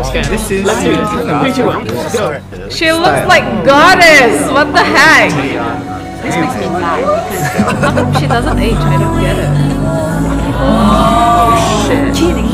Okay, this is let's do this. She looks like goddess. What the heck? This makes me mad how come she doesn't age? I don't get it. Oh shit. Cheating.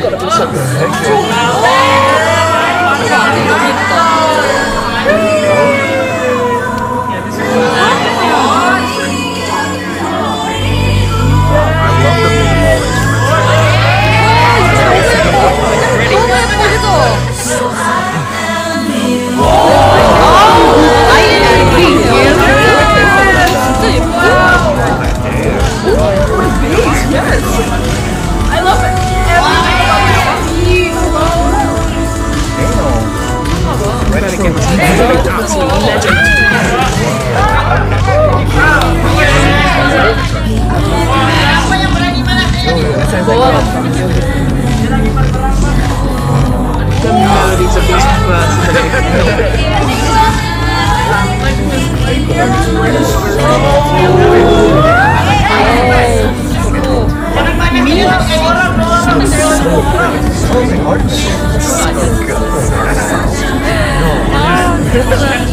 我们就像 The melodies of these birthday. Yeah.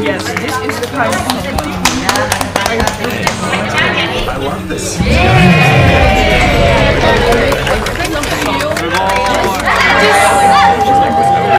Yes, this is the kind of... I love this.